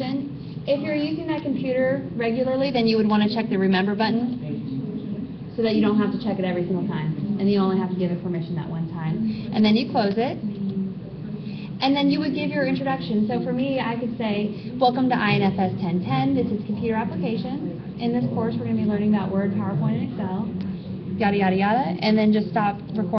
information. If you're using that computer regularly, then you would want to check the remember button so that you don't have to check it every single time. And you only have to give it permission that one time. And then you close it. And then you would give your introduction. So for me, I could say, welcome to INFS 1010. This is computer application. In this course, we're going to be learning about Word, PowerPoint, and Excel. Yada, yada, yada. And then just stop recording.